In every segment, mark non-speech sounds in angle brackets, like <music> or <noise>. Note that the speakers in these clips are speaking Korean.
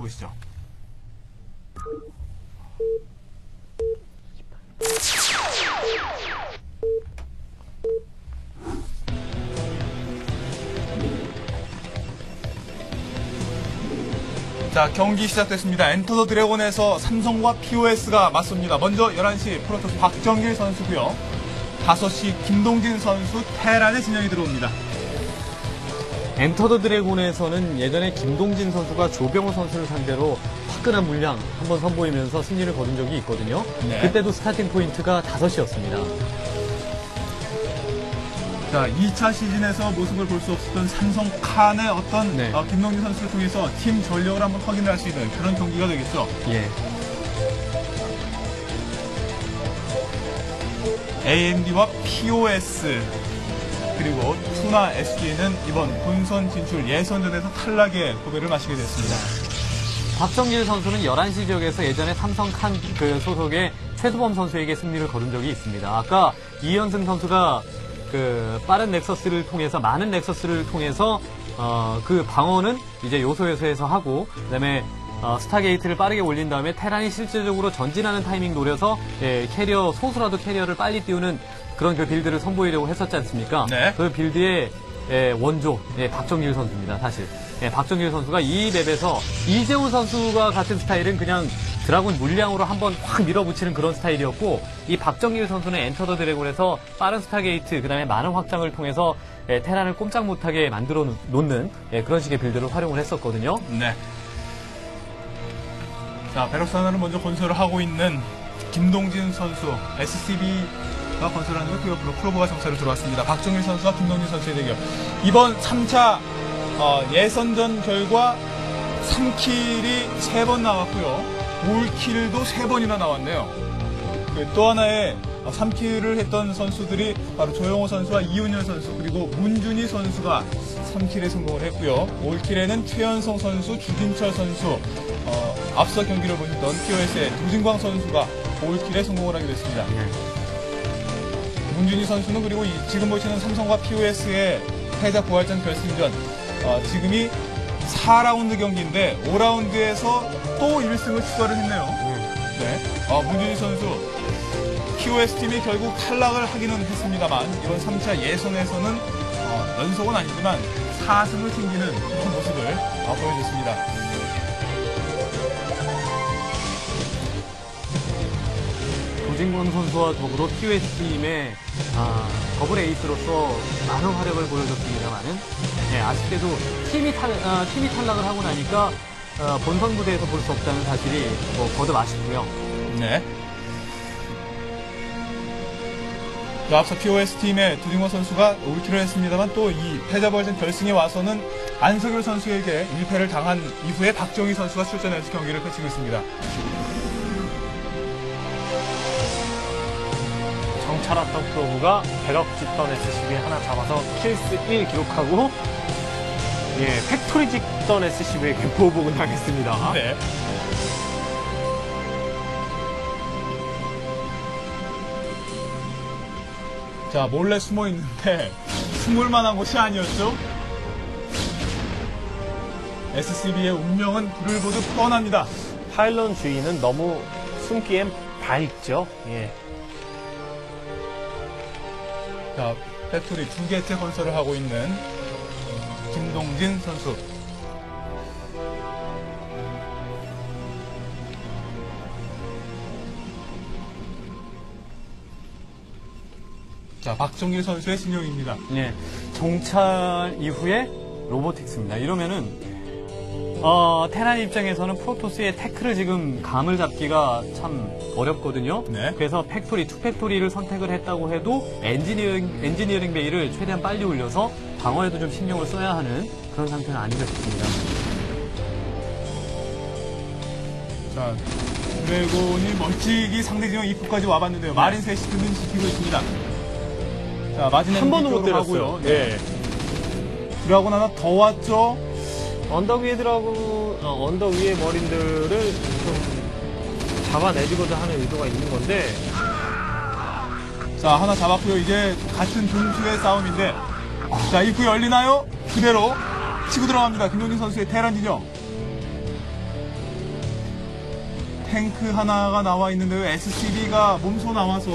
보시죠. 자, 경기 시작됐습니다. 엔터 더 드래곤에서 삼성과 POS가 맞섭니다. 먼저 11시 프로토스 박정길 선수고요. 5시 김동진 선수 테란의 진영이 들어옵니다. Enter the Dragon에서는 예전에 김동진 선수가 조병호 선수를 상대로 화끈한 물량 한번 선보이면서 승리를 거둔 적이 있거든요. 네. 그때도 starting point가 5시였습니다. 자, 2차 시즌에서 모습을 볼 수 없었던 삼성 칸의 어떤 네. 어, 김동진 선수를 통해서 팀 전력을 한번 확인을 할 수 있는 그런 경기가 되겠죠. 예. AMD와 POS 그리고 투나 SG는 이번 본선 진출 예선전에서 탈락의 고배를 마시게 됐습니다. 박정길 선수는 11시 지역에서 예전에 삼성 칸 그 소속의 최수범 선수에게 승리를 거둔 적이 있습니다. 아까 이현승 선수가 그 빠른 Nexus를 통해서 많은 Nexus를 통해서 어, 그 방어는 이제 요소 요소에서 하고 그다음에 어, Stargate를 빠르게 올린 다음에 Terran이 실질적으로 전진하는 타이밍 노려서 예, 캐리어 소수라도 carrier를 빨리 띄우는 그런 그 build를 선보이려고 했었지 않습니까? 네. 그 build의 예, 원조 예, 박정길 선수입니다. 사실 예, 박정길 선수가 이 맵에서 이재훈 선수가 같은 스타일은 그냥 dragoon 물량으로 한번 확 밀어붙이는 그런 스타일이었고 이 박정길 선수는 Enter the Dragon에서 빠른 Stargate 그 다음에 많은 확장을 통해서 예, Terran을 꼼짝 못하게 만들어 놓는 예, 그런 식의 build를 활용을 했었거든요. 네. 자, barracks 하나를 먼저 건설을 하고 있는 김동진 선수, SCB 가 건설하는 것고요. 그리고 프로보가 정찰을 들어왔습니다. 박정일 선수와 김동진 선수의 대결. 이번 3차 어, 예선전 결과 3킬이 3번 나왔고요. 5킬도 3번이나 나왔네요. 그 또 하나의 3킬을 했던 선수들이 바로 조영호 선수와 이윤열 선수 그리고 문준희 선수가 3킬에 성공을 했고요. 5킬에는 최현성 선수, 주진철 선수 어, 앞서 경기를 보셨던 POS의 도진광 선수가 5킬에 성공을 하게 됐습니다. 문준희 선수는 그리고 이- 지금 보시는 삼성과 POS의 패자 부활전 결승전 어, 지금이 4라운드 경기인데 5라운드에서 또 1승을 추가를 했네요. 네. 어, 문준희 선수 POS 팀이 결국 탈락을 하기는 했습니다만 이번 3차 예선에서는 어, 연속은 아니지만 4승을 챙기는 모습을 어, 보여줬습니다. 도진권 선수와 더불어 POS 팀의 아, 더블 에이스로서 많은 활약을 보여줬습니다만은 예, 아쉽게도 팀이 탈 아, 팀이 탈락을 하고 나니까 어, 본선 무대에서 볼 수 없다는 사실이 뭐 거듭 아쉽고요. 네. 그 앞서 POS 팀의 도진광 선수가 5 kill을 했습니다만 또 이 패자부활전 결승에 와서는 안석열 선수에게 1패를 당한 이후에 박정길 선수가 출전해서 경기를 펼치고 있습니다. 정찰 왔던 probe가 barrack 짓던 SCV 하나 잡아서 kill 수 1 기록하고 예, factory 짓던 SCV에게 보복을 당했습니다. 네. 자, 몰래 숨어 있는데 <laughs> 숨을 만한 곳이 아니었죠? SCV의 운명은 불을 보듯 뻔합니다. pylon 주위는 너무 숨기엔 밝죠. 예. 자, factory 두 개째 건설을 하고 있는 김동진 선수. 자, 박정길 선수의 진영입니다. 예, 정찰 이후에 robotics입니다. 이러면은 어, Terran 입장에서는 Protoss의 tech를 지금 감을 잡기가 참 어렵거든요. 네. 그래서 factory, two factory를 선택을 했다고 해도 engineering, engineering bay를 최대한 빨리 올려서 방어에도 좀 신경을 써야 하는 그런 상태는 아닌가 싶습니다. 자, Dragoon이 멀찍이 상대 진영 입구까지 와봤는데요. marine 셋이서는 지키고 있습니다. 자, 마지막에 한 번도 못 때렸어요. 예. Dragoon 하나 더 왔죠? 언덕 위에 들어가고 어, 언덕 위에 marine들을 좀 잡아내리고자 하는 의도가 있는 건데 자, 하나 잡았고요. 이제 같은 동수의 싸움인데. 자, 입구 열리나요? 그대로 치고 들어갑니다. 김동진 선수의 Terran 진영. 탱크 하나가 나와 있는데 SCB가 몸소 나와서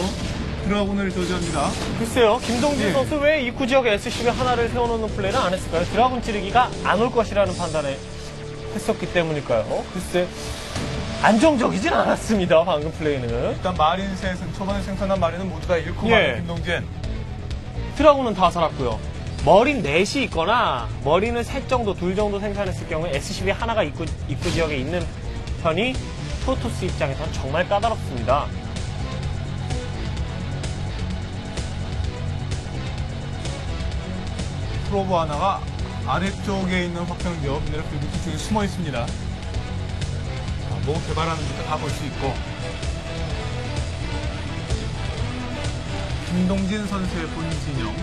드라군을 저지합니다. 글쎄요, 김동진 예. 선수 왜 입구 지역에 SCB 하나를 세워놓는 플레이는 안 했을까요? 드라군 찌르기가 안 올 것이라는 판단을 했었기 때문일까요? 글쎄, 안정적이진 않았습니다, 방금 플레이는. 일단 마린 셋은 초반에 생산한 마린은 모두 다 잃고 예. 가는 김동진. 드라군은 다 살았고요. 머린 넷이 있거나 머리는 셋 정도, 둘 정도 생산했을 경우에 SCB 하나가 입구, 입구 지역에 있는 편이 프로토스 입장에서는 정말 까다롭습니다. 프로브 하나가 아래쪽에 있는 확장지역 미네랄 필드 쪽에 숨어 있습니다. 자, 뭐 개발하는 것도 다 볼 수 있고. 김동진 선수의 본 진영.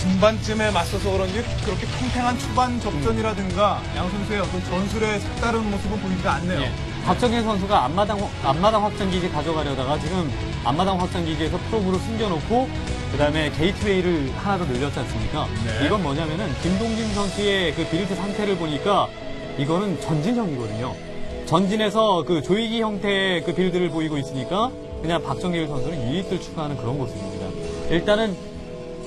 중반쯤에 맞서서 그런지 그렇게 팽팽한 초반 접전이라든가 양 선수의 어떤 전술의 색다른 모습은 보이지가 않네요. 예. 박정길 선수가 앞마당, 확- 앞마당 확장기지 가져가려다가 지금 앞마당 확장기지에서 probe로 숨겨놓고 그 다음에 gateway를 하나 더 늘렸지 않습니까? 네. 이건 뭐냐면은 김동진 선수의 그 build 상태를 보니까 이거는 전진형이거든요. 전진에서 그 조이기 형태의 그 build를 보이고 있으니까 그냥 박정길 선수는 유닛을 추가하는 그런 모습입니다. 일단은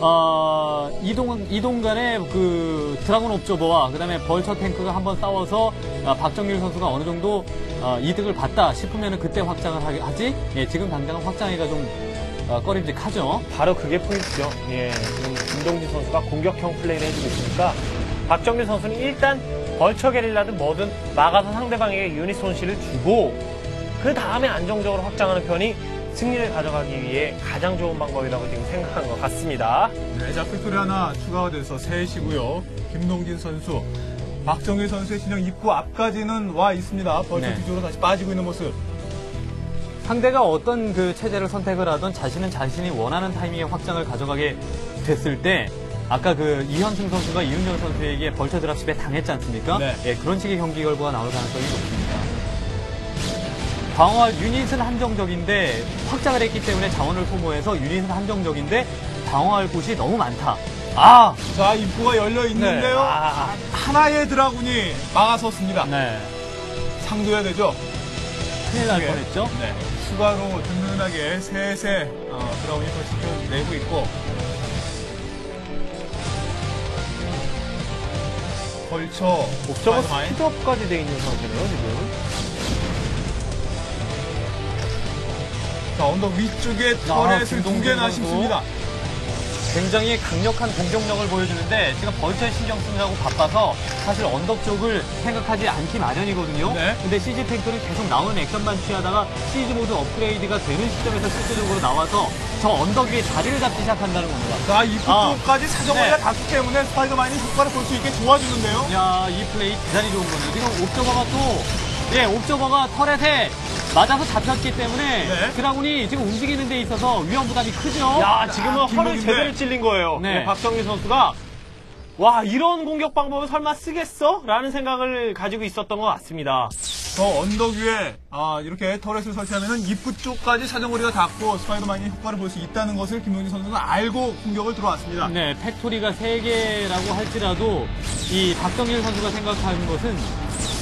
어, 이동, 이동 간에 그 드라곤 옵저버와 그 다음에 벌처 탱크가 한번 싸워서 아, 박정길 선수가 어느 정도 어, 이득을 봤다 싶으면 그때 확장을 하게 하지 예, 지금 당장은 확장하기가 좀 어, 꺼림직하죠. 바로 그게 포인트죠. 예, 지금 김동진 선수가 공격형 플레이를 해주고 있으니까 박정민 선수는 일단 벌처 게릴라든 뭐든 막아서 상대방에게 유닛 손실을 주고 그 다음에 안정적으로 확장하는 편이 승리를 가져가기 위해 가장 좋은 방법이라고 지금 생각한 것 같습니다. 네, 자, factory 하나 추가가 돼서 셋이고요. 김동진 선수, 박정길 선수의 진영 입구 앞까지는 와 있습니다. 벌써 네. 뒤쪽으로 다시 빠지고 있는 모습. 상대가 어떤 그 체제를 선택을 하던 자신은 자신이 원하는 타이밍에 확장을 가져가게 됐을 때 아까 그 이현승 선수가 이윤열 선수에게 vulture dropship에 당했지 않습니까? 네. 예, 그런 식의 경기 결과가 나올 가능성이 높습니다. 방어할 유닛은 한정적인데 확장을 했기 때문에 자원을 소모해서 유닛은 한정적인데 방어할 곳이 너무 많다. 아, 자, 입구가 열려 있는데요. 아, 하나의 드라군이 막아섰습니다. 네, 상도해야 되죠? 큰일 날 네. 뻔했죠. 네. 추가로 든든하게 셋의 어, 드라군이 더 지켜내고 있고. 옵저버 Spider mine. 스피드업까지 돼 있는 상태네요, 지금. 자, 언덕 위쪽에 turret을 두 김동진 개나 선수. 심습니다. 굉장히 강력한 공격력을 보여주는데 지금 벌처에 신경 쓰느라고 바빠서 사실 언덕 쪽을 생각하지 않기 마련이거든요. 네. 근데 siege 탱크는 계속 나오는 액션만 취하다가 siege mode 업그레이드가 되는 시점에서 실제적으로 나와서 저 언덕 위에 자리를 잡기 시작한다는 겁니다. 자, 입구 아. 사정거리가 네. 닿기 때문에 spider mine이 효과를 볼 수 있게 도와주는데요. 야, 이 플레이 대단히 좋은 거네요. 지금 observer가 또, 예, observer가 turret에 맞아서 잡혔기 때문에 네. Dragoon이 지금 움직이는 데 있어서 위험 부담이 크죠. 야, 지금은 허를. 제대로 찔린 거예요. 네. 네, 박정길 선수가 와 이런 공격 방법을 설마 쓰겠어? 라는 생각을 가지고 있었던 것 같습니다. 저 언덕 위에 아, 이렇게 turret을 설치하면 입구 쪽까지 사정거리가 닿고 spider mine이 효과를 볼 수 있다는 것을 김동진 선수는 알고 공격을 들어왔습니다. 네, factory가 3개라고 할지라도 이 박정일 선수가 생각하는 것은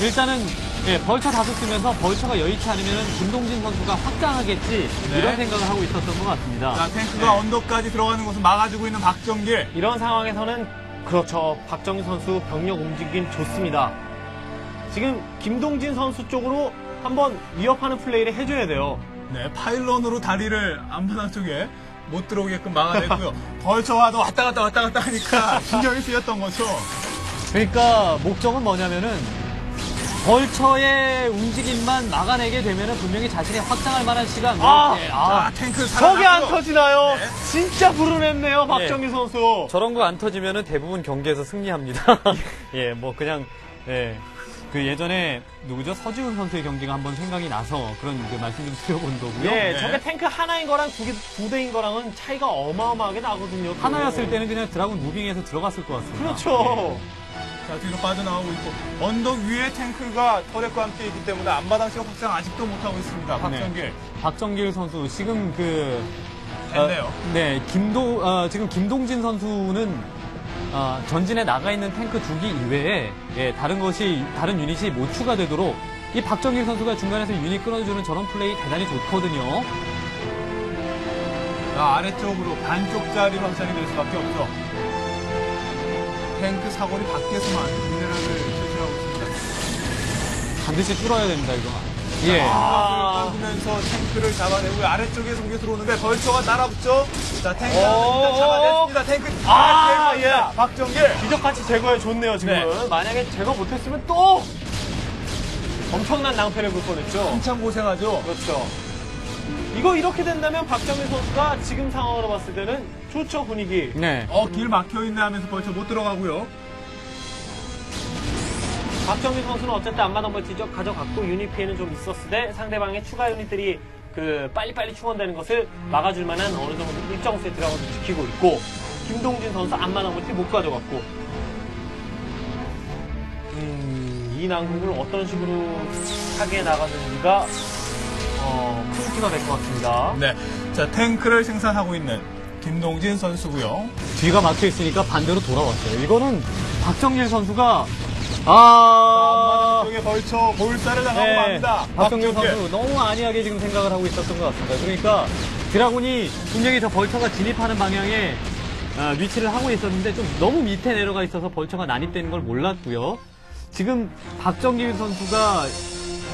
일단은 예, 벌처 다섯 쓰면서 벌처가 여의치 않으면 김동진 선수가 확장하겠지 네. 이런 생각을 하고 있었던 것 같습니다. 자, 탱크가 언덕까지 들어가는 것을 막아주고 있는 박정길. 이런 상황에서는 그렇죠. 박정민 선수 병력 움직임 좋습니다. 지금 김동진 선수 쪽으로 한번 위협하는 플레이를 해줘야 돼요. 네, 파일런으로 다리를 안마당 쪽에 못 들어오게끔 막아냈고요. <laughs> 벌처와도 왔다 갔다 왔다 갔다 하니까 <laughs> 신경이 쓰였던 거죠. 그러니까 목적은 뭐냐면은 벌처의 움직임만 막아내게 되면은 분명히 자신이 확장할 만한 시간 아! 이렇게, 자, 탱크 저게 안. 터지나요? 네. 진짜 불운했네요, 박정민 선수. 저런 거 안 터지면은 대부분 경기에서 승리합니다. <laughs> 예, 뭐 그냥 예. 그 예전에 누구죠? 서지훈 선수의 경기가 한번 생각이 나서 그런 그 말씀 좀 드려본 거고요. 예, 네. 저게 탱크 하나인 거랑 두, 개, 두 대인 거랑은 차이가 어마어마하게 나거든요. 또. 하나였을 때는 그냥 드라군 무빙에서 들어갔을 것 같습니다. 그렇죠. 자, 뒤로 빠져나오고 있고 언덕 위에 탱크가 터렛과 함께 있기 때문에 앞마당 지역 확장 아직도 못하고 있습니다. 박정길. 예. 박정길 선수 지금 그 됐네요. 어, 네, 김도 어, 지금 김동진 선수는 아, 전진에 나가 있는 탱크 두기 이외에 예, 다른 것이 다른 유닛이 못 추가되도록 이 박정길 선수가 중간에서 유닛 끊어주는 저런 플레이 대단히 좋거든요. 자, 아래쪽으로 반쪽짜리 확장이 될 수밖에 없죠. 탱크 사거리 밖에서만 미네랄을 실시하고 있습니다. 반드시 뚫어야 됩니다, 이거. 예. 아. 떨구면서 탱크를 잡아내고 아래쪽에 공격 들어오는데 벌처가 따라붙죠. 자, 탱크 일단 잡아냈습니다. 탱크 아, 제거합니다. 예. 박정길. 기적같이 제거해 줬네요, 지금은. 만약에 제거 못했으면 또 엄청난 낭패를 볼 뻔했죠. 한참 고생하죠. 그렇죠. 이거 이렇게 된다면 박정민 선수가 지금 상황으로 봤을 때는 좋죠, 분위기. 네. 어, 길 막혀 있네 하면서 벌써 못 들어가고요. 박정민 선수는 어쨌든 안마당 멀티적 가져갔고 유닛 피해는 좀 있었을 때 상대방의 추가 유닛들이 그 빨리빨리 충원되는 것을 막아줄 만한 어느 정도 일정 수의 드라곤을 지키고 있고 김동진 선수 안마당 멀티 못 가져갔고 음, 이 난국을 어떤 식으로 하게 나가는지가 어, 포인트가 될 것 같습니다. 네. 자, 탱크를 생산하고 있는 김동진 선수고요. 뒤가 막혀 있으니까 반대로 돌아왔어요. 이거는 박정길 선수가 아. 쪽에 벌쳐 볼살을 당하고 네, 맙니다. 박정길. 선수 너무 안이하게 지금 생각을 하고 있었던 것 같습니다. 그러니까 드라군이 분명히 저 벌처가 진입하는 방향에 아, 위치를 하고 있었는데 좀 너무 밑에 내려가 있어서 벌처가 난입되는 걸 몰랐고요. 지금 박정길 선수가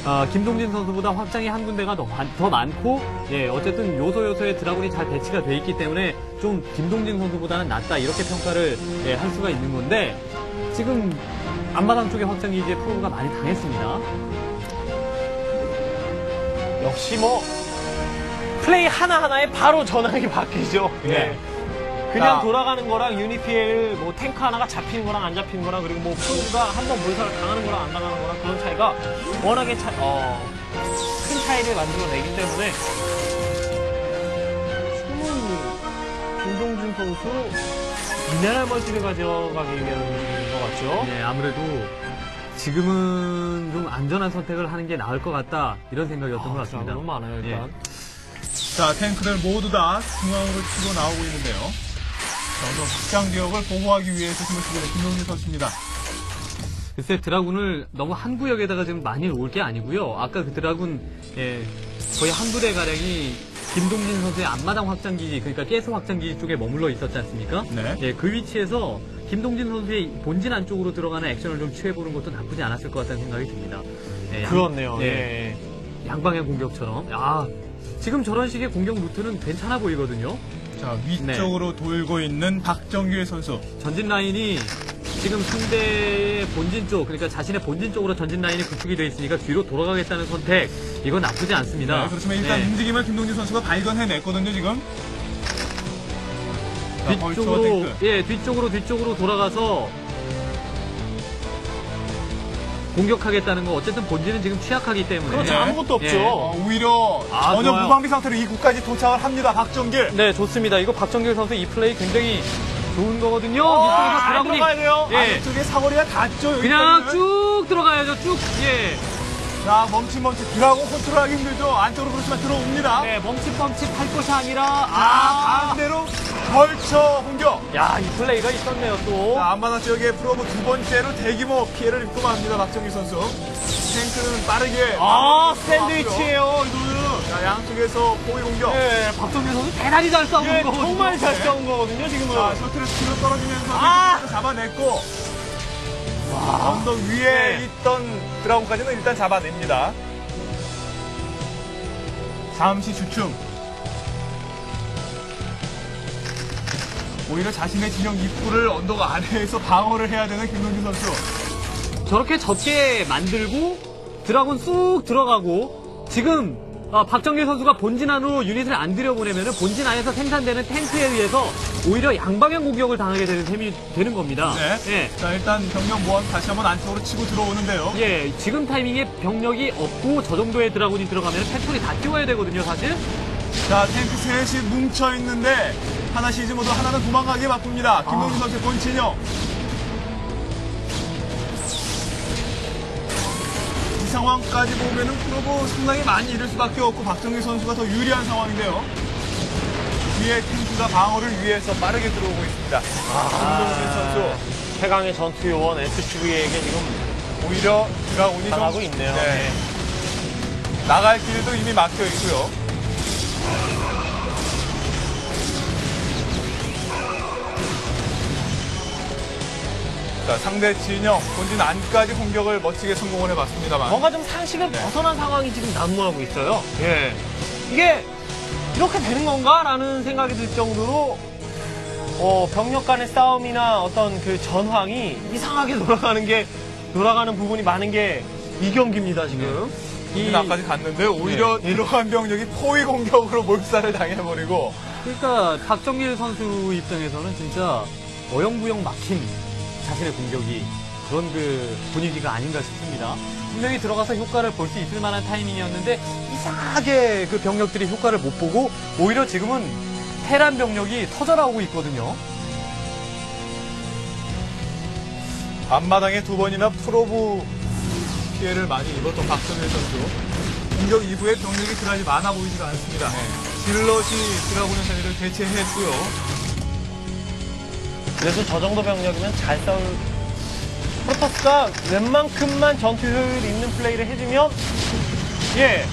아, 김동진 선수보다 확장이 한 군데가 더, 많, 더 많고 예 어쨌든 요소 요소에 Dragoon이 잘 배치가 돼 있기 때문에 좀 김동진 선수보다는 낫다 이렇게 평가를 예, 할 수가 있는 건데 지금 앞마당 쪽의 확장이 이제 probe가 많이 당했습니다. 역시 뭐 플레이 하나하나에 바로 전황이 바뀌죠. 네. 예. 그냥 자. 돌아가는 거랑 유니피엘 뭐 탱크 하나가 잡히는 거랑 안 잡히는 거랑 그리고 뭐 probe가 한 번 몰살을 당하는 거랑 안 당하는 거랑 그런 차이가 워낙에 차, 어, 큰 차이를 만들어내기 때문에 지금은 김동준 선수 미네랄 멀티를 가져가기 위한 움직임인 것 같죠. 네, 아무래도 지금은 좀 안전한 선택을 하는 게 나을 것 같다 이런 생각이었던 것 같습니다. 너무 많아요 일단. 자, 탱크들 모두 다 중앙으로 치고 나오고 있는데요. 자, 오늘 확장 지역을 보호하기 위해서 힘을 쓰고 있는 김동진 선수입니다. 글쎄 드라군을 너무 한 구역에다가 지금 많이 놓을 게 아니고요. 아까 그 드라군 예, 거의 한 부대 가량이 김동진 선수의 앞마당 확장기지 그러니까 가스 확장기지 쪽에 머물러 있었지 않습니까? 네. 예, 그 위치에서 김동진 선수의 본진 안쪽으로 들어가는 액션을 좀 취해보는 것도 나쁘지 않았을 것 같다는 생각이 듭니다. 예, 양- 그렇네요. 예, 예. 양방향 공격처럼. 아, 지금 저런 식의 공격 루트는 괜찮아 보이거든요. 자, 위쪽으로 돌고 있는 박정길 선수. 전진 라인이 지금 상대의 본진 쪽, 그러니까 자신의 본진 쪽으로 전진 라인이 구축이 되어 있으니까 뒤로 돌아가겠다는 선택, 이건 나쁘지 않습니다. 네, 그렇지만 일단 네. 움직임을 김동진 선수가 발견해냈거든요, 지금. 자, 뒤쪽으로. 예, 뒤쪽으로, 뒤쪽으로 돌아가서 공격하겠다는 거, 어쨌든 본진은 지금 취약하기 때문에. 그렇죠. 네. 아무것도 없죠. 예. 어, 오히려 아, 전혀 좋아요. 무방비 상태로 입구까지 도착을 합니다, 박정길. 네, 좋습니다. 이거 박정길 선수 이 플레이 굉장히 좋은 거거든요. 아, 밑쪽에서 잘 Dragoon이. 들어가야 돼요. 예. 아래쪽에 사거리가 닿죠, 그냥 여기까지는. 쭉 들어가야죠, 쭉. 예. 자, 멈칫멈칫. Dragoon 컨트롤하기 힘들죠. 안쪽으로 그렇지만 들어옵니다. 네, 멈칫멈칫 할 것이 아니라, 아, 아. 반대로 vulture 공격. 야, 이 플레이가 있었네요, 또. 자, 앞마당 지역의 probe 두 번째로 대규모 피해를 입고 맙니다, 박정길 선수. 탱크는 빠르게. 아. 샌드위치예요 이거는. 자, 양쪽에서 포위 공격. 예, 박정길 선수 대단히 잘 싸운 예, 거거든요. 정말 잘 네. 싸운 거거든요, 지금은. 자, shuttle을 뒤로 떨어지면서 아! 잡아냈고. 언덕 위에 네. 있던 드라곤까지는 일단 잡아냅니다. 잠시 주춤. 오히려 자신의 진영 입구를 언덕 아래에서 방어를 해야 되는 김동준 선수. 저렇게 적게 만들고 드라군 쑥 들어가고 지금 아, 박정길 선수가 본진 안으로 유닛을 안 들여보내면 본진 안에서 생산되는 탱크에 의해서 오히려 양방향 공격을 당하게 되는 셈이 되는 겁니다. 네. 예. 자, 일단 병력 모아서 다시 한번 안쪽으로 치고 들어오는데요. 예, 지금 타이밍에 병력이 없고 저 정도의 Dragoon이 들어가면 factory 다 띄워야 되거든요, 사실. 자, 탱크 셋이 뭉쳐 있는데 하나 siege mode 하나는 도망가기 바쁩니다. 김동진 선수의 본진영. 상황까지 보면은 probe 상당히 많이 잃을 수밖에 없고 박정길 선수가 더 유리한 상황인데요. 뒤에 탱크가 방어를 위해서 빠르게 들어오고 있습니다. 김동준 선수. 최강의 전투 요원 SCV에게 지금 오히려 드라군이 좀 당하고 있네요. 네. 나갈 길도 이미 막혀 있고요. 자, 상대 진영 본진 안까지 공격을 멋지게 성공을 해봤습니다만 뭔가 좀 상식을 네. 벗어난 상황이 지금 난무하고 있어요. 예. 이게 이렇게 되는 건가 라는 생각이 들 정도로 어, 병력 간의 싸움이나 어떤 그 전황이 이상하게 <laughs> 돌아가는 게 돌아가는 부분이 많은 게 이 경기입니다 지금. 이 나까지 갔는데 오히려 네. 들어간 병력이 포위 공격으로 몰살을 당해버리고 그러니까 박정길 선수 입장에서는 진짜 어영부영 막힌 자신의 공격이 그런 그 분위기가 아닌가 싶습니다. 분명히 들어가서 효과를 볼 수 있을 만한 타이밍이었는데 이상하게 그 병력들이 효과를 못 보고 오히려 지금은 테란 병력이 터져나오고 있거든요. 앞마당에 두 번이나 프로브 피해를 많이 입었던 박정일 선수 공격 이후에 병력이 그다지 많아 보이지가 않습니다. 질럿이 드라군의 자리를 대체했고요. 그래서 저 정도 병력이면 잘 싸울 프로토스가 웬만큼만 전투 효율 있는 플레이를 해주면 예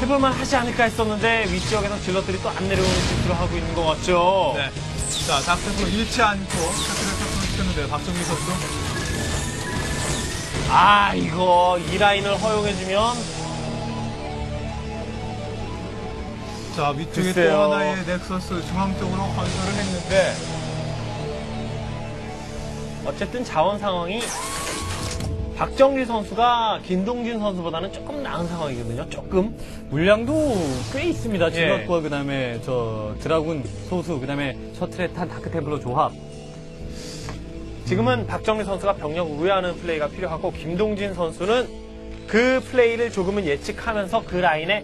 해볼만 하지 않을까 했었는데 위지역에서 질럿들이 또 안 내려오는 실수를 하고 있는 것 같죠. 네. 자, 작전으로 잃지 않고 셔틀을 셔틀을 시켰는데 박정희 선수 아 이거 이 라인을 허용해주면 자 위쪽에 글쎄요. 또 하나의 넥서스 중앙 쪽으로 건설을 했는데 어쨌든 자원 상황이 박정리 선수가 김동진 선수보다는 조금 나은 상황이거든요. 조금. 물량도 꽤 있습니다. 예. 질럿과 그다음에 저 드라군 소수 그다음에 셔틀에 탄 다크템플러 조합. 지금은 박정리 선수가 병력 우회하는 플레이가 필요하고 김동진 선수는 그 플레이를 조금은 예측하면서 그 라인에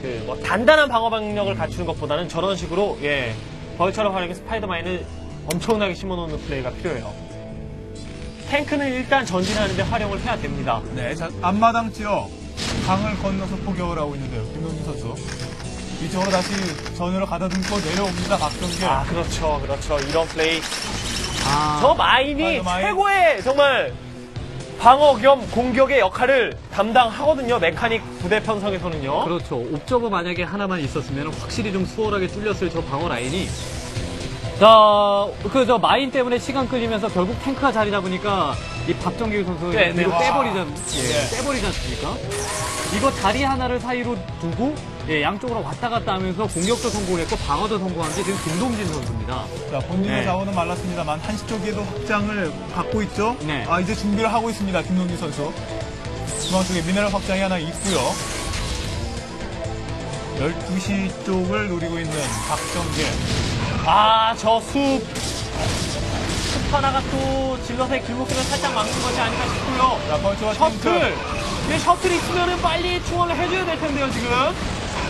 그 뭐 단단한 방어 방력을 갖추는 것보다는 저런 식으로 예 vulture를 활용해 spider mine을 엄청나게 심어놓는 플레이가 필요해요. 탱크는 일단 전진하는데 활용을 해야 됩니다. 네, 자, 앞마당 지역 강을 건너서 포격을 하고 있는데요. 김동진 선수 이쪽으로 다시 전열을 가다듬고 내려옵니다. 박정길. 아 그렇죠, 그렇죠. 이런 플레이 아, 저 mine이 spider mine. 최고의 정말 방어 겸 공격의 역할을 담당하거든요. mechanic 부대 편성에서는요. 그렇죠. 옵저버 만약에 하나만 있었으면 확실히 좀 수월하게 뚫렸을 저 방어 라인이. 자, 그 저 마인 때문에 시간 끌리면서 결국 탱크가 자리 잡으니까 이 박정길 선수가 네, 네. 빼버리지, 않, 네. 예, 빼버리지 않습니까? 이거 다리 하나를 사이로 두고 예, 양쪽으로 왔다 갔다 하면서 공격도 성공했고 방어도 성공한 게 지금 김동진 선수입니다. 자, 본진의 네. 자원은 말랐습니다만 한시 쪽에도 확장을 받고 있죠. 네. 아, 이제 준비를 하고 있습니다. 김동진 선수. 중앙 쪽에 미네랄 확장이 하나 있고요. 12시 쪽을 노리고 있는 박정길. 아, 저 숲. 숲 하나가 또 질럿의 길목길을 살짝 막는 것이 아닐까 싶고요. 자, 벌처와 셔틀. 이 셔틀 있으면 빨리 충원을 해줘야 될 텐데요, 지금.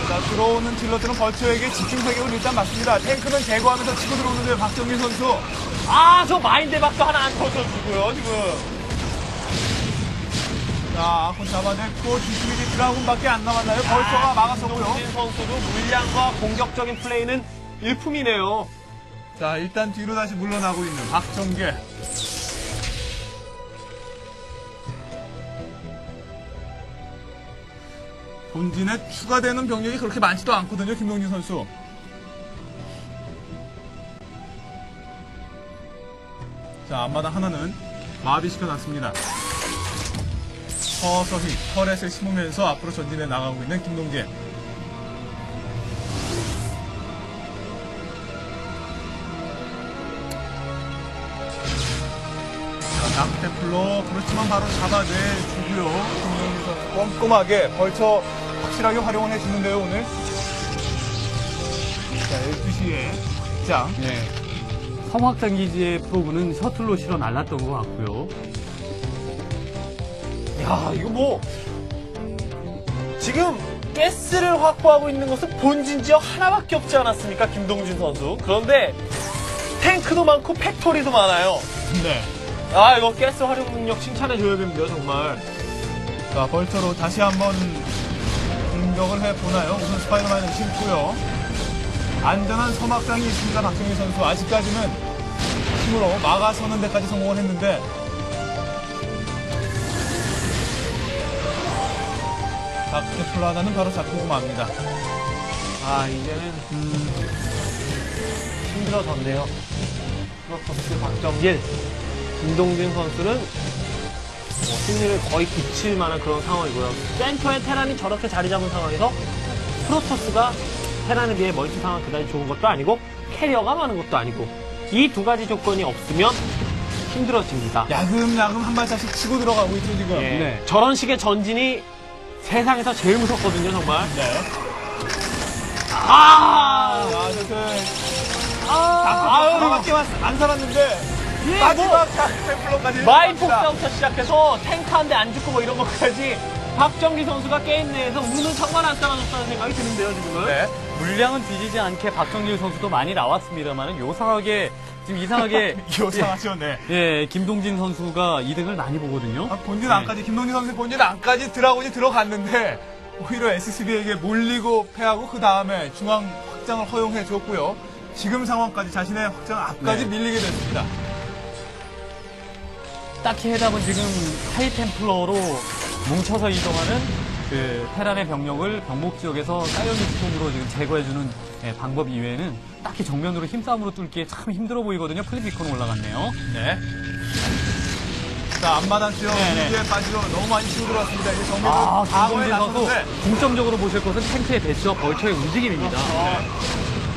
자, 들어오는 질럿들은 벌처에게 집중 사격을 일단 맞습니다. 탱크는 제거하면서 치고 들어오는데 박정길 선수. 아, 저 마인 대박도 하나 안 터져주고요, 지금. 자, 아군 잡아냈고 뒤쪽에 드라군밖에 안 남았나요? 막아서고요. 김동진 선수도 물량과 공격적인 플레이는 일품이네요. 자, 일단 뒤로 다시 물러나고 있는 박정길. 본진에 추가되는 병력이 그렇게 많지도 않거든요, 김동진 선수. 자, 앞마당 하나는 마비시켜놨습니다. 서서히 터렛을 심으면서 앞으로 전진해 나가고 있는 김동진. 자, 낙테플로 그렇지만 바로 잡아내주고요. 꼼꼼하게 벌쳐 확실하게 활용을 해주는데요, 오늘. 자, 12시에 장. 네. 성확장 기지의 probe는 shuttle로 실어 날랐던 것 같고요. 야, 이거 뭐. 지금 가스를 확보하고 있는 것은 본진 지역 하나밖에 없지 않았습니까? 김동진 선수. 그런데 탱크도 많고 factory도 많아요. 네. 아, 이거 가스 활용 능력 칭찬해줘야 됩니다, 정말. 자, vulture로 다시 한번 공격을 해보나요? 우선 스파이더맨을 심고요. 안전한 서막장이 있습니다, 박정희 선수. 아직까지는 힘으로 막아서는 데까지 성공을 했는데 다크테플러 하나는 바로 잡히고 맙니다. 아, 이제는, 음, 힘들어졌네요. 프로토스 박정길, 김동진 선수는 뭐 승리를 거의 굳힐 만한 그런 상황이고요. 센터에 테란이 저렇게 자리 잡은 상황에서 프로토스가 테란에 비해 멀티 상황 그다지 좋은 것도 아니고 carrier가 많은 것도 아니고 이 두 가지 조건이 없으면 힘들어집니다. 야금야금 한 발짝씩 치고 들어가고 있죠 지금. 예. 네. 저런 식의 전진이 세상에서 제일 무섭거든요, 정말. 네. 아! 아, 저, 그, 아유. 하나밖에 안 살았는데 예, 마지막 dark templar까지 mine 폭사부터 시작해서 탱크 한 대 안 죽고 뭐 이런 것까지 박정기 선수가 게임 내에서 운은 정말 안 따라줬다는 생각이 드는데요, 지금은. 네. 물량은 뒤지지 않게 박정길 선수도 많이 나왔습니다만은 요상하게 지금 이상하게 <laughs> 요상하죠, 네. 예, 김동진 선수가 2등을 많이 보거든요. 아, 본진 네. 안까지 김동진 선수 본진 안까지 드라곤이 들어갔는데 오히려 SCB에게 몰리고 패하고 그 다음에 중앙 확장을 허용해 줬고요. 지금 상황까지 자신의 확장 앞까지 네. 밀리게 됐습니다. 딱히 해답은 지금 high templar로 뭉쳐서 이동하는 그 테란의 병력을 병목 지역에서 사이오닉 폼으로 지금 제거해주는 예, 방법 이외에는 딱히 정면으로 힘싸움으로 뚫기에 참 힘들어 보이거든요. fleet beacon 올라갔네요. 네. 자, 앞마당 지역 네, 위기에 빠지고 너무 많이 치고 들어왔습니다. 이제 정면으로 아, 김동진 선수 중점적으로 보실 것은 탱크의 배치와 벌처의 움직임입니다.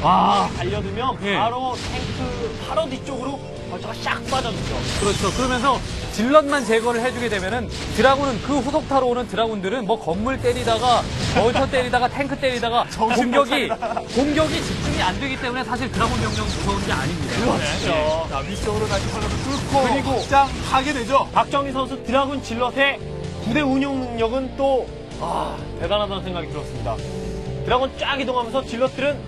와, 달려들면 예. 바로 탱크 바로 뒤쪽으로 vulture가 샥 빠져들죠. 그렇죠. 그러면서 zealot만 제거를 해주게 되면은 dragoon은 그 후속 타로 오는 dragoon들은 뭐 건물 때리다가 vulture 때리다가 탱크 때리다가 <laughs> 공격이 공격이 집중이 안 되기 때문에 사실 dragoon 병력 무서운 게 아닙니다. 그렇죠. 자, 위쪽으로 다시 털어서 뚫고 그리고 확장 하게 되죠. 박정길 선수 dragoon zealot의 부대 운용 능력은 또 아, 대단하다는 생각이 들었습니다. dragoon 쫙 이동하면서 zealot들은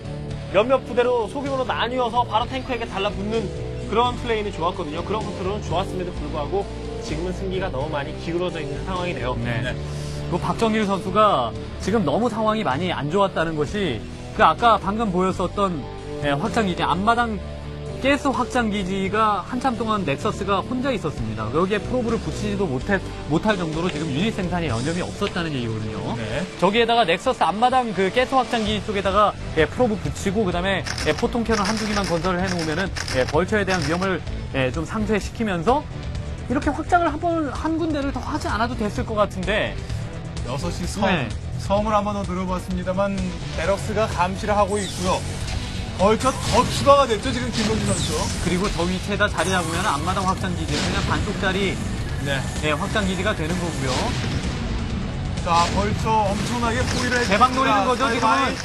몇몇 부대로 소규모로 나뉘어서 바로 탱크에게 달라붙는 그런 플레이는 좋았거든요. 그런 컨트롤은 좋았음에도 불구하고 지금은 승기가 너무 많이 기울어져 있는 상황이네요. 네. 그 박정길 선수가 지금 너무 상황이 많이 안 좋았다는 것이 그 아까 방금 보였었던 예, 확장기지 앞마당 가스 확장 기지가 한참 동안 nexus가 혼자 있었습니다. 여기에 probe를 붙이지도 못할, 못할 정도로 지금 유닛 생산에 여념이 없었다는 얘기거든요. 네. 저기에다가 nexus 앞마당 그 가스 확장기 쪽에다가 예, probe 붙이고 그다음에 예, photon cannon 한두 개만 건설을 해놓으면은 예, 벌처에 대한 위험을 예, 좀 상쇄시키면서 이렇게 확장을 한 번 한 군데를 더 하지 않아도 됐을 것 같은데 6시 섬. 네. 섬을 한 번 더 들어봤습니다만, 베럭스가 감시를 하고 있고요. 벌써 더 추가가 됐죠, 지금 김동진 선수. 그리고 저 위치에다 자리 잡으면 앞마당 확장 기지는 그냥 반쪽짜리 네. 예, 확장 기지가 되는 거고요. 자, 벌써 엄청나게 포위를. 대박 노리는 거죠, 마인. 지금은.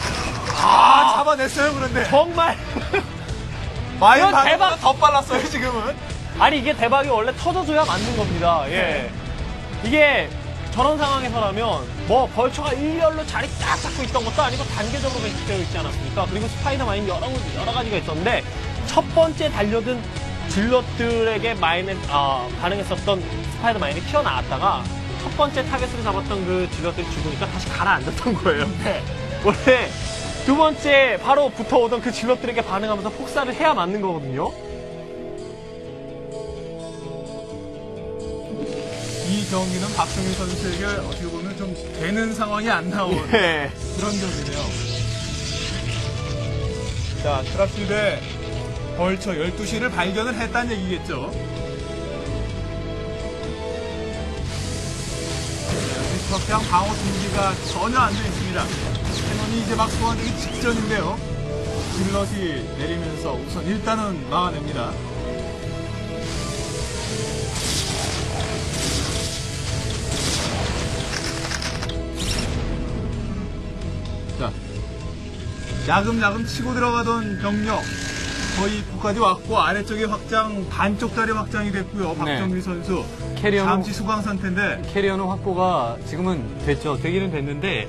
아, 잡아냈어요, 그런데. 정말 <laughs> mine 이건 반응보다 대박. 더 빨랐어요, 지금은. 아니 이게 대박이 원래 터져줘야 맞는 겁니다. 예. 이게 저런 상황에서라면 뭐 vulture가 일렬로 자리 딱 잡고 있던 것도 아니고 단계적으로 배치되어 있지 않았습니까? 그리고 spider mine 여러, 여러 가지가 있었는데 첫 번째 달려든 zealot들에게 mine에 아, 반응했었던 spider mine이 튀어나왔다가 첫 번째 타겟으로 잡았던 그 zealot들이 죽으니까 다시 가라앉았던 거예요. 네. 원래 두 번째 바로 붙어오던 그 질럿들에게 반응하면서 폭사를 해야 맞는 거거든요. 이 경기는 박정희 선수에게 어떻게 좀 되는 상황이 안 나온 예. 그런 경기네요. 자, 트랍실에 벌처 12시를 발견을 했다는 얘기겠죠. 석양 방어 준비가 전혀 안 되어 있습니다. 캐논이 이제 막 소환되기 직전인데요. 질럿이 내리면서 우선 일단은 막아냅니다. 야금야금 치고 들어가던 병력 거의 북까지 왔고 아래쪽에 확장 반쪽짜리 확장이 됐고요. 박정미 선수 carrier는 잠시 소강 상태인데 carrier는 확보가 지금은 됐죠. 되기는 됐는데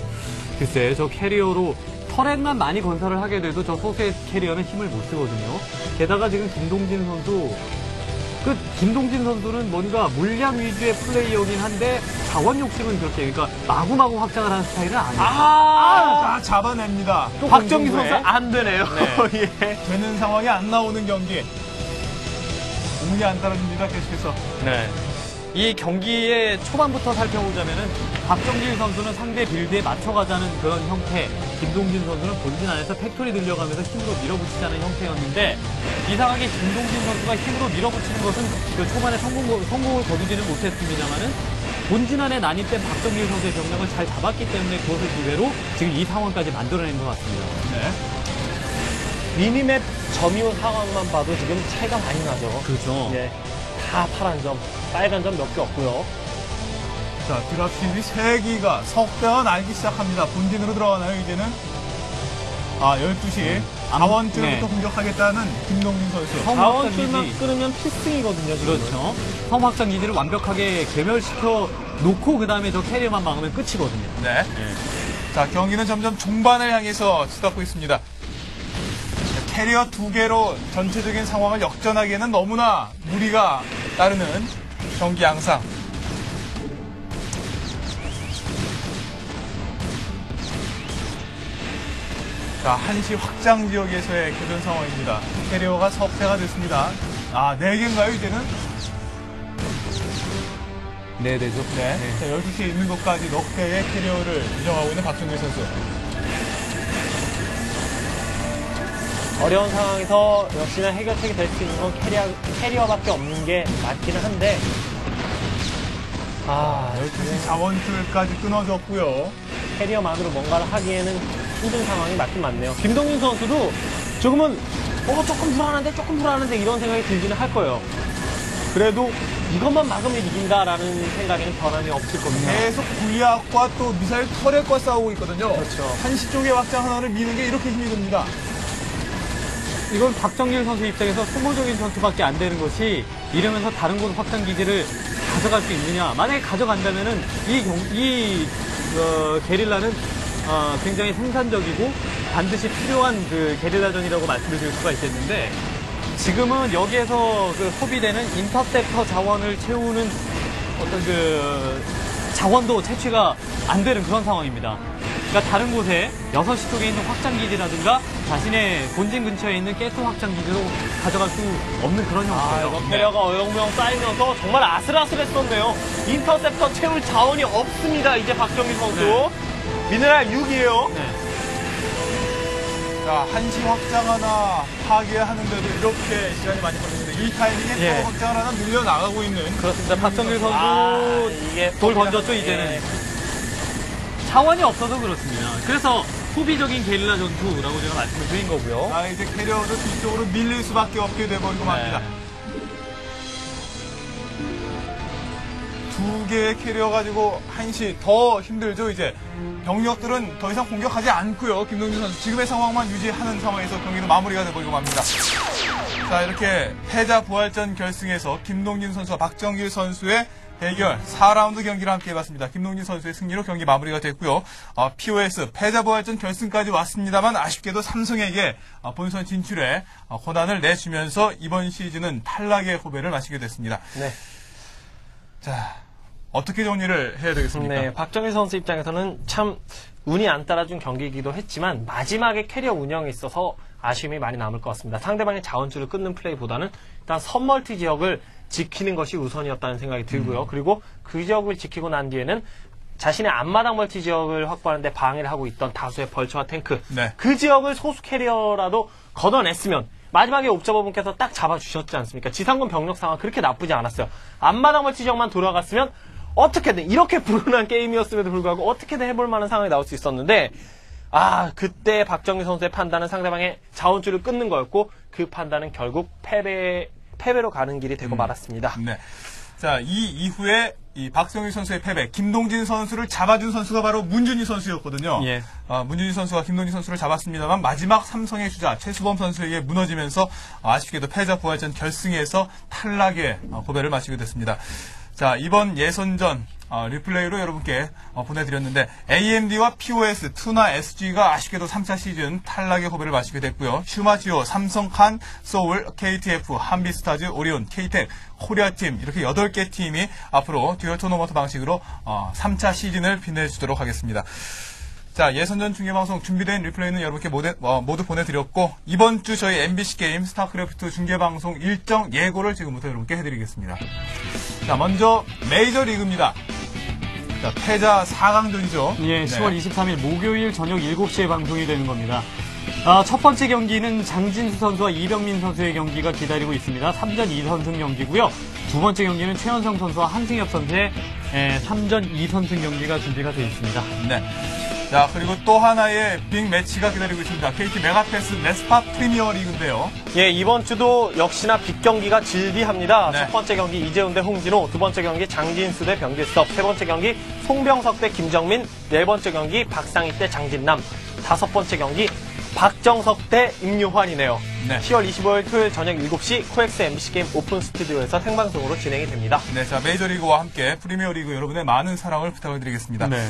글쎄 저 carrier로 turret만 많이 건설을 하게 돼도 저 소수 carrier는 힘을 못 쓰거든요. 게다가 지금 김동진 선수 그 김동진 선수는 뭔가 물량 위주의 플레이어긴 한데 자원 욕심은 그렇게 그러니까 마구마구 확장을 하는 스타일은 아니에요. 아, 자 잡아냅니다. 또 박정길 선수 안 되네요. <laughs> 예. 되는 상황이 안 나오는 경기. 운이 안 따라줍니다. 계속해서. 네. 이 경기의 초반부터 살펴보자면은 박정길 선수는 상대 build에 맞춰가자는 그런 형태, 김동진 선수는 본진 안에서 factory 늘려가면서 힘으로 밀어붙이자는 형태였는데 이상하게 김동진 선수가 힘으로 밀어붙이는 것은 그 초반에 성공, 성공을 거두지는 못했습니다만은 본진 안에 난입 된 박정길 선수의 병력을 잘 잡았기 때문에 그것을 기회로 지금 이 상황까지 만들어낸 것 같습니다. 네. minimap 점유 상황만 봐도 지금 차이가 많이 나죠. 그렇죠. 예. 다 파란 점, 빨간 점 몇 개 없고요. 자, 드랍십이 3기가 석대가 날기 시작합니다. 본진으로 들어가나요, 이제는? 아, 12시. 자원줄부터 네. 공격하겠다는 김동진 선수. 성- 자원줄만. 끊으면 필승이거든요, 지금. 그렇죠. 섬확장 기지를 완벽하게 괴멸시켜 놓고 그 다음에 저 캐리어만 막으면 끝이거든요. 네. 자, 경기는 점점 중반을 향해서 치닫고 있습니다. 캐리어 두 개로 전체적인 상황을 역전하기에는 너무나 무리가 따르는 경기 양상. 자, 한시 확장 지역에서의 교전 상황입니다. 캐리어가 석대가 됐습니다. 아, 네 개인가요, 이제는? 네, 되죠. 네. 자, 12시에 있는 것까지 넉 개의 carrier를 운영하고 있는 박정길 선수. 어려운 상황에서 역시나 해결책이 될 수 있는 건 carrier, carrier밖에 없는 게 맞기는 한데, 아, 12시 자원줄까지 끊어졌고요. carrier만으로 뭔가를 하기에는 힘든 상황이 맞긴 맞네요. 김동진 선수도 조금은, 어, 조금 불안한데, 조금 불안한데, 이런 생각이 들기는 할 거예요. 그래도 이것만 막으면 이긴다라는 생각에는 변함이 없을 겁니다. 계속 구리악과 또 미사일 터렛과 싸우고 있거든요. 그렇죠. 한시 쪽의 확장 하나를 미는 게 이렇게 힘이 듭니다. 이건 박정길 선수 입장에서 소모적인 전투밖에 안 되는 것이 이러면서 다른 곳 확장 기지를 가져갈 수 있느냐. 만약에 가져간다면은 이 경, 이 어, 게릴라는 어, 굉장히 생산적이고 반드시 필요한 그 게릴라전이라고 말씀을 드릴 수가 있겠는데 지금은 여기에서 그 소비되는 인터셉터 자원을 채우는 어떤 그 자원도 채취가 안 되는 그런 상황입니다. 그러니까 다른 곳에 6시 쪽에 있는 확장기지라든가 자신의 본진 근처에 있는 가스 확장기지로 가져갈 수 없는 그런 아, 형태예요. 이거 캐리어가 어영부영 쌓이면서 정말 아슬아슬했었네요. 인터셉터 채울 자원이 없습니다. 이제 박정희 선수. 네. 미네랄 6이에요. 네. 자, 한시 확장 하나 파괴하는데도 이렇게 시간이 많이 걸립니다. 이 타이밍에 예. 또 확장을 하나 늘려나가고 있는. 그렇습니다. 박정길 선수 아, 이게 돌 던졌죠, 이제는. 예. 자원이 없어서 그렇습니다. 그래서 소비적인 게릴라 전투라고 제가 말씀을 드린 거고요. 자, 이제 캐리어도 뒤쪽으로 밀릴 수밖에 없게 돼버리고 맙니다. 두 개의 캐리어 가지고 한시 더 힘들죠, 이제. 병력들은 더 이상 공격하지 않고요. 김동준 선수 지금의 상황만 유지하는 상황에서 경기는 마무리가 돼버리고 맙니다. 자, 이렇게 패자 부활전 결승에서 김동진 선수와 박정길 선수의 대결 4라운드 경기를 함께 해봤습니다. 김동진 선수의 승리로 경기 마무리가 됐고요. 어, POS 패자 부활전 결승까지 왔습니다만 아쉽게도 삼성에게 어, 본선 진출에 어, 권한을 내주면서 이번 시즌은 탈락의 호배를 마치게 됐습니다. 네. 자, 어떻게 정리를 해야 되겠습니까? 네, 박정길 선수 입장에서는 참 운이 안 따라준 경기이기도 했지만 마지막에 캐리어 운영에 있어서 아쉬움이 많이 남을 것 같습니다. 상대방의 자원줄을 끊는 플레이보다는 일단 선멀티 지역을 지키는 것이 우선이었다는 생각이 들고요. 그리고 그 지역을 지키고 난 뒤에는 자신의 앞마당 멀티 지역을 확보하는데 방해를 하고 있던 다수의 벌처와 탱크 네. 그 지역을 소수 carrier라도 걷어냈으면 마지막에 observer분께서 딱 잡아주셨지 않습니까? 지상군 병력 상황 그렇게 나쁘지 않았어요. 앞마당 멀티 지역만 돌아갔으면 어떻게든 이렇게 <laughs> 불운한 게임이었음에도 불구하고 어떻게든 해볼 만한 상황이 나올 수 있었는데 아 그때 박정희 선수의 판단은 상대방의 자원줄을 끊는 거였고 그 판단은 결국 패배 패배로 가는 길이 되고 말았습니다. 네. 자, 이 이후에 이 박성희 선수의 패배, 김동진 선수를 잡아준 선수가 바로 문준희 선수였거든요. 예. 아, 문준희 선수가 김동진 선수를 잡았습니다만 마지막 삼성의 주자 최수범 선수에게 무너지면서 아쉽게도 패자 부활전 결승에서 탈락의 어, 고배를 마시게 됐습니다. 자, 이번 예선전 어, 리플레이로 여러분께 어, 보내드렸는데 AMD와 POS, 투나 SG가 아쉽게도 3차 시즌 탈락의 고배를 마시게 됐고요. 슈마 GO, 삼성 칸, 소울, KTF, 한빛스타즈, 오리온, KTEC, 코리아팀 이렇게 8개 팀이 앞으로 dual 토너먼트 방식으로 어, 3차 시즌을 빛내주도록 하겠습니다. 자, 예선전 중계방송 준비된 리플레이는 여러분께 모두, 어, 모두 보내드렸고, 이번 주 저희 MBC 게임 스타크래프트 중계방송 일정 예고를 지금부터 여러분께 해드리겠습니다. 자, 먼저 메이저리그입니다. 자, 패자 4강전이죠. 예, 10월 23일 목요일 저녁 7시에 방송이 되는 겁니다. 아, 첫 번째 경기는 장진수 선수와 이병민 선수의 경기가 기다리고 있습니다. 3전 2선승 경기고요. 두 번째 경기는 최현성 선수와 한승엽 선수의 에, 3전 2선승 경기가 준비가 되어 있습니다. 네. 자, 그리고 또 하나의 빅 매치가 기다리고 있습니다. KT 메가패스 네스팟 프리미어 리그인데요. 예, 이번 주도 역시나 빅 경기가 즐비합니다. 네. 첫 번째 경기 이재훈 대 홍진호, 두 번째 경기 장진수 대 변길섭, 세 번째 경기 송병석 대 김정민, 네 번째 경기 박상희 대 장진남, 다섯 번째 경기 박정석 대 임요환이네요. 네. 10월 25일 토요일 저녁 7시 코엑스 MBC 게임 오픈 스튜디오에서 생방송으로 진행이 됩니다. 네, 자, 메이저리그와 함께 프리미어 리그 여러분의 많은 사랑을 부탁을 드리겠습니다. 네.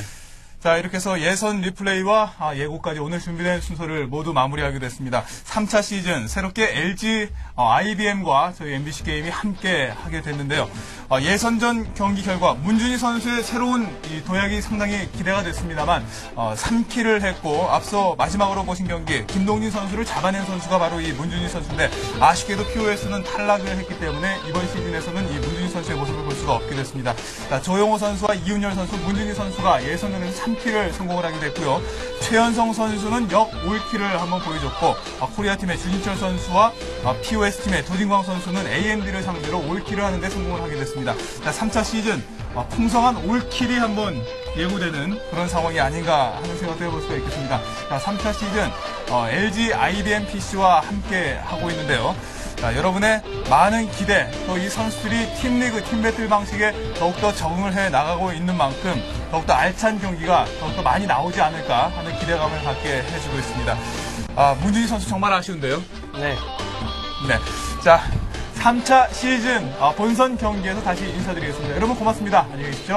자, 이렇게 해서 예선 리플레이와 아, 예고까지 오늘 준비된 순서를 모두 마무리하게 됐습니다. 3차 시즌 새롭게 LG 어, IBM과 저희 MBC 게임이 함께 하게 됐는데요. 어, 예선전 경기 결과 문준희 선수의 새로운 이 도약이 상당히 기대가 됐습니다만 어, 3킬을 했고 앞서 마지막으로 보신 경기 김동진 선수를 잡아낸 선수가 바로 이 문준희 선수인데 아쉽게도 POS는 탈락을 했기 때문에 이번 시즌에서는 이 문준희 선수의 모습을 볼 수가 없게 됐습니다. 자, 조용호 선수와 이윤열 선수, 문준희 선수가 예선전에서 3 킬을 성공을 하게 됐고요. 최현성 선수는 역 5킬을 한번 보여줬고 어, 코리아 팀의 주진철 선수와 어, POS 팀의 도진광 선수는 AMD를 상대로 5킬을 하는데 성공을 하게 됐습니다. 자, 3차 시즌 어, 풍성한 올킬이 한번 예고되는 그런 상황이 아닌가 하는 생각도 해볼 수가 있겠습니다. 자, 3차 시즌 어, LG IBM PC와 함께 하고 있는데요. 자, 여러분의 많은 기대, 또 이 선수들이 팀리그, 팀배틀 방식에 더욱더 적응을 해 나가고 있는 만큼 더욱더 알찬 경기가 더욱더 많이 나오지 않을까 하는 기대감을 갖게 해주고 있습니다. 아, 문준희 선수 정말 아쉬운데요. 네. 네. 자, 3차 시즌 어, 본선 경기에서 다시 인사드리겠습니다. 여러분 고맙습니다. 안녕히 계십시오.